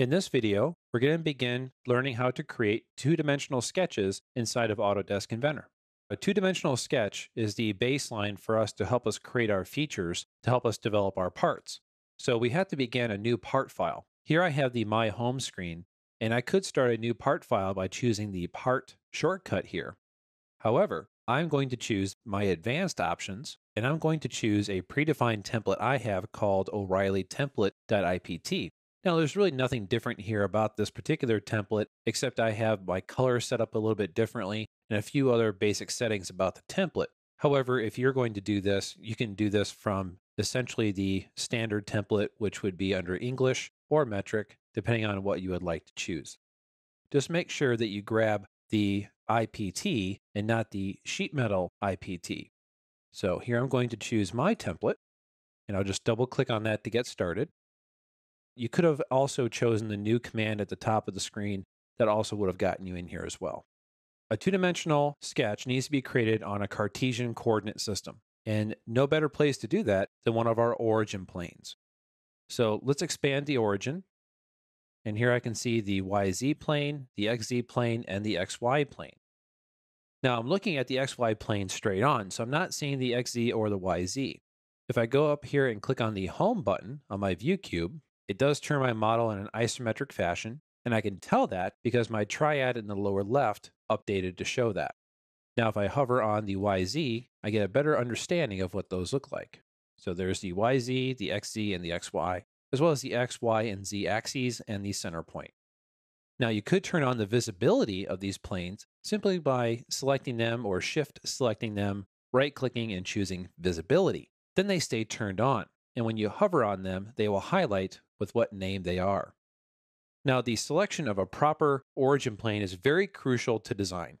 In this video, we're going to begin learning how to create two-dimensional sketches inside of Autodesk Inventor. A two-dimensional sketch is the baseline for us to help us create our features to help us develop our parts. So we have to begin a new part file. Here I have the My Home screen, and I could start a new part file by choosing the Part shortcut here. However, I'm going to choose my advanced options, and I'm going to choose a predefined template I have called O'Reilly template.ipt. Now, there's really nothing different here about this particular template, except I have my color set up a little bit differently and a few other basic settings about the template. However, if you're going to do this, you can do this from essentially the standard template, which would be under English or metric, depending on what you would like to choose. Just make sure that you grab the IPT and not the sheet metal IPT. So here I'm going to choose my template, and I'll just double click on that to get started. You could have also chosen the new command at the top of the screen that also would have gotten you in here as well. A two-dimensional sketch needs to be created on a Cartesian coordinate system, and no better place to do that than one of our origin planes. So let's expand the origin, and here I can see the YZ plane, the XZ plane, and the XY plane. Now I'm looking at the XY plane straight on, so I'm not seeing the XZ or the YZ. If I go up here and click on the Home button on my view cube, it does turn my model in an isometric fashion, and I can tell that because my triad in the lower left updated to show that. Now, if I hover on the YZ, I get a better understanding of what those look like. So there's the YZ, the XZ, and the XY, as well as the X, Y, and Z axes and the center point. Now, you could turn on the visibility of these planes simply by selecting them or shift selecting them, right clicking and choosing visibility. Then they stay turned on. And when you hover on them, they will highlight with what name they are. Now, the selection of a proper origin plane is very crucial to design.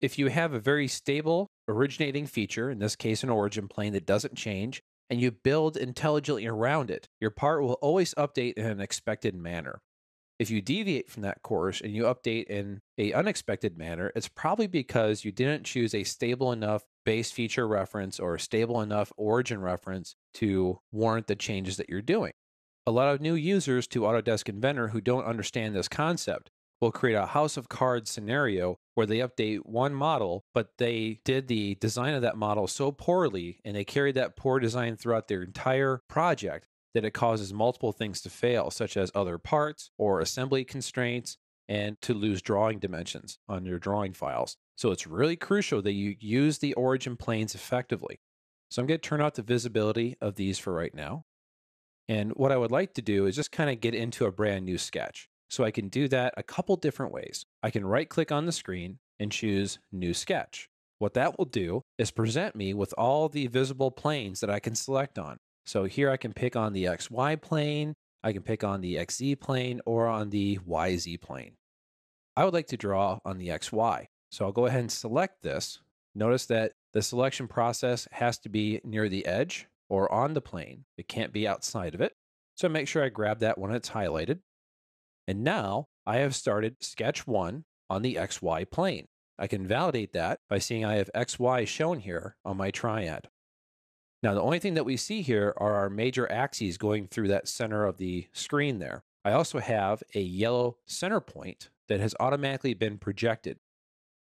If you have a very stable originating feature, in this case an origin plane that doesn't change, and you build intelligently around it, your part will always update in an expected manner. If you deviate from that course and you update in a unexpected manner, it's probably because you didn't choose a stable enough base feature reference or stable enough origin reference to warrant the changes that you're doing. A lot of new users to Autodesk Inventor who don't understand this concept will create a house of cards scenario where they update one model, but they did the design of that model so poorly and they carried that poor design throughout their entire project that it causes multiple things to fail, such as other parts or assembly constraints, and to lose drawing dimensions on your drawing files. So it's really crucial that you use the origin planes effectively. So I'm going to turn off the visibility of these for right now. And what I would like to do is just kind of get into a brand new sketch. So I can do that a couple different ways. I can right click on the screen and choose New Sketch. What that will do is present me with all the visible planes that I can select on. So here I can pick on the XY plane, I can pick on the XZ plane, or on the YZ plane. I would like to draw on the XY. So I'll go ahead and select this. Notice that the selection process has to be near the edge or on the plane. It can't be outside of it. So make sure I grab that when it's highlighted. And now I have started sketch one on the XY plane. I can validate that by seeing I have XY shown here on my triad. Now, the only thing that we see here are our major axes going through that center of the screen there. I also have a yellow center point that has automatically been projected.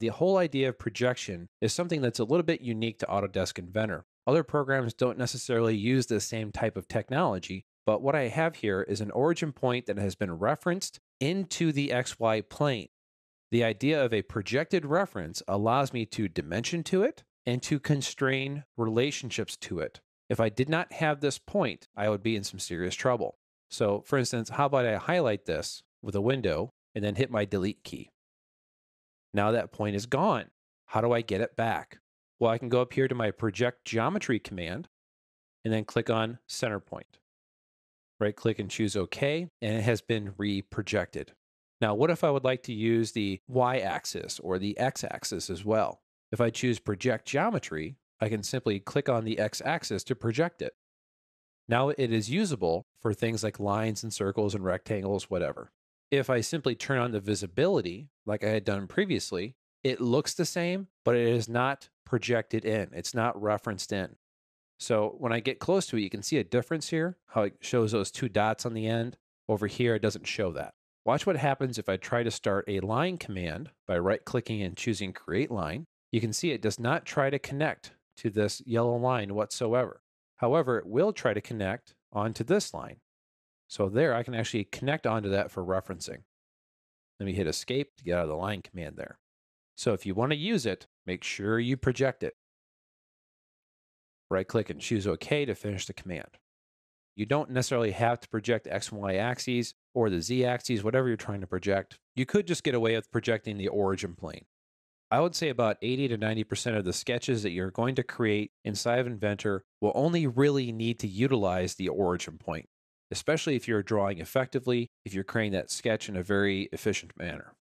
The whole idea of projection is something that's a little bit unique to Autodesk Inventor. Other programs don't necessarily use the same type of technology, but what I have here is an origin point that has been referenced into the XY plane. The idea of a projected reference allows me to dimension to it and to constrain relationships to it. If I did not have this point, I would be in some serious trouble. So, for instance, how about I highlight this with a window and then hit my delete key? Now that point is gone. How do I get it back? Well, I can go up here to my project geometry command and then click on center point. Right click and choose OK, and it has been re-projected. Now, what if I would like to use the Y axis or the X axis as well? If I choose project geometry, I can simply click on the X axis to project it. Now it is usable for things like lines and circles and rectangles, whatever. If I simply turn on the visibility, like I had done previously, it looks the same, but it is not projected in. It's not referenced in. So when I get close to it, you can see a difference here, how it shows those two dots on the end. Over here, it doesn't show that. Watch what happens if I try to start a line command by right clicking and choosing create line. You can see it does not try to connect to this yellow line whatsoever. However, it will try to connect onto this line. So there I can actually connect onto that for referencing. Let me hit escape to get out of the line command there. So if you want to use it, make sure you project it. Right click and choose OK to finish the command. You don't necessarily have to project X and Y axes or the Z axes, whatever you're trying to project. You could just get away with projecting the origin plane. I would say about 80 to 90% of the sketches that you're going to create inside of Inventor will only really need to utilize the origin point, especially if you're drawing effectively, if you're creating that sketch in a very efficient manner.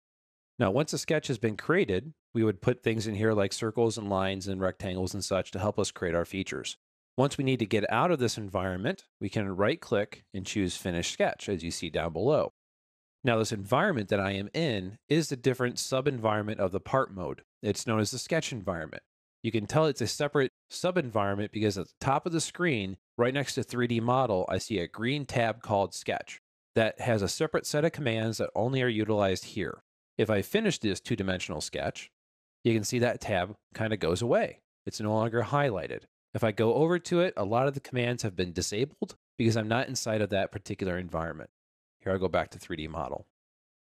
Now, once a sketch has been created, we would put things in here like circles and lines and rectangles and such to help us create our features. Once we need to get out of this environment, we can right click and choose Finish Sketch, as you see down below. Now, this environment that I am in is the different sub environment of the part mode. It's known as the sketch environment. You can tell it's a separate sub environment because at the top of the screen, right next to 3D model, I see a green tab called Sketch that has a separate set of commands that only are utilized here. If I finish this two dimensional sketch, you can see that tab kind of goes away. It's no longer highlighted. If I go over to it, a lot of the commands have been disabled because I'm not inside of that particular environment. Here I'll go back to 3D model.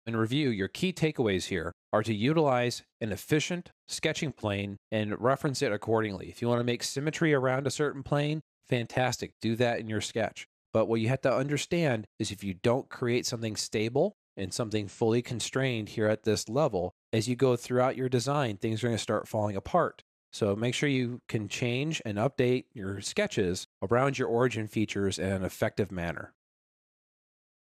In review, your key takeaways here are to utilize an efficient sketching plane and reference it accordingly. If you want to make symmetry around a certain plane, fantastic, do that in your sketch. But what you have to understand is if you don't create something stable and something fully constrained here at this level, as you go throughout your design, things are going to start falling apart. So make sure you can change and update your sketches around your origin features in an effective manner.